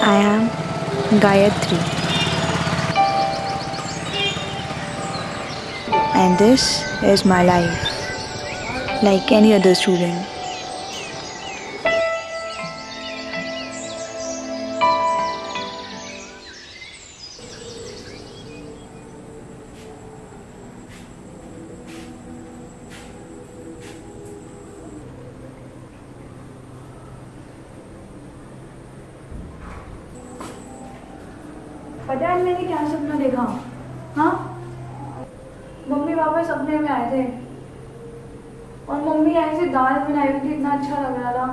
I am Gayatri. And this is my life, like any other student. पता है मैंने क्या सपना देखा हाँ मम्मी पापा सपने में आए थे और मम्मी ऐसे दाल बनाई हुई थी इतना अच्छा लग रहा था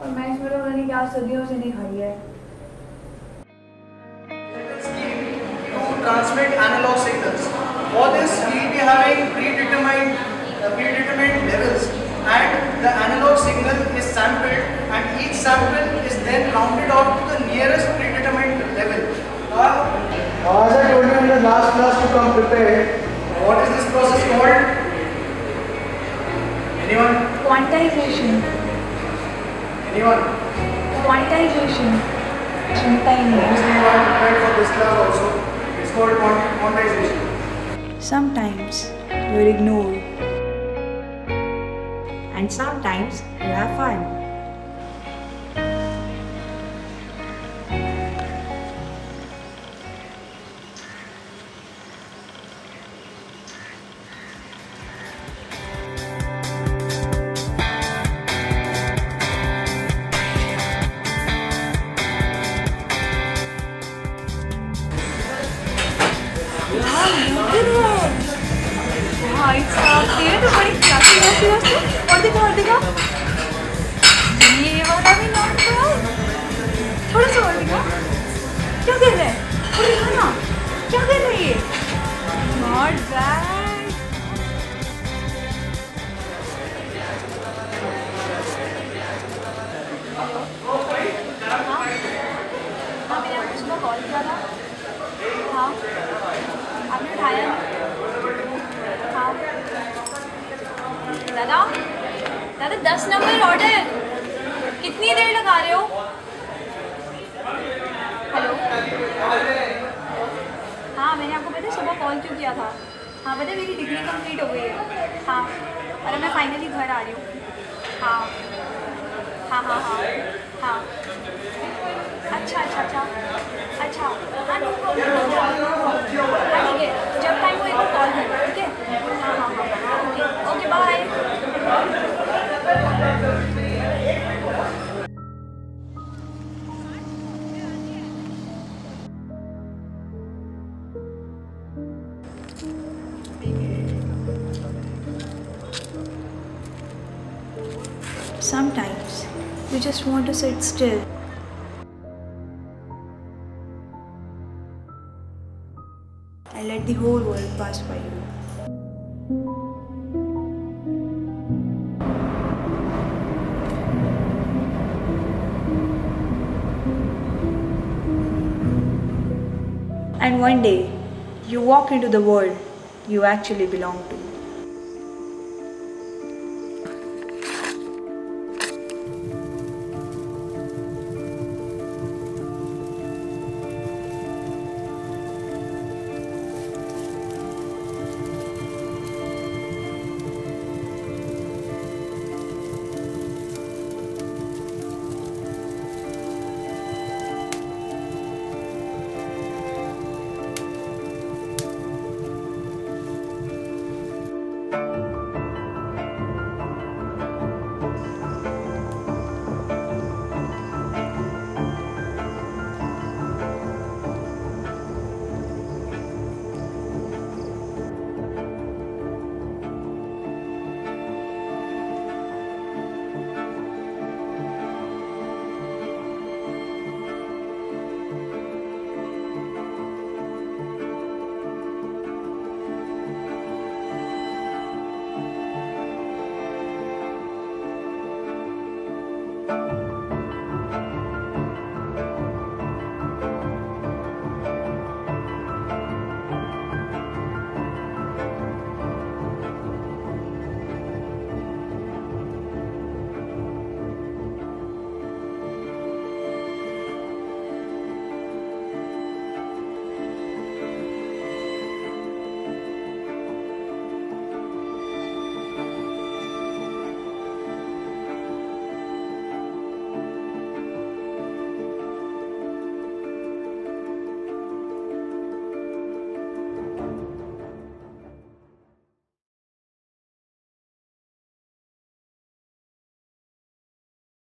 और मैं इसमें तो मैंने क्या सदियों से नहीं खाई है transmit analog signals. For this, we will be having predetermined, uh, predetermined levels and the analog signal is sampled and each sample is then rounded off to the nearest predetermined what is this process called? Anyone? Quantization. Anyone? Quantization. Sometimes. For this class also. It's called quantization. Sometimes you're ignored. And sometimes you have fun. भाई साहब ये तो बड़ी classy classy वस्तु और दिखा और दिखा ये वाला भी नॉट बैड थोड़ा सा और दिखा क्या कर रहे हैं और दिखा ना क्या कर रहे हैं ये नॉट बैड हाँ दस नंबर ऑर्डर कितनी देर लगा रहे हो? हेलो? हाँ मैंने आपको पता सुबह कॉल क्यों किया था? हाँ पता मेरी डिग्री कंप्लीट हो गई है। हाँ अरे मैं फाइनली घर आ रही हूँ। हाँ। हाँ हाँ हाँ। Sometimes you just want to sit still. And let the whole world pass by you. And one day, you walk into the world you actually belong to.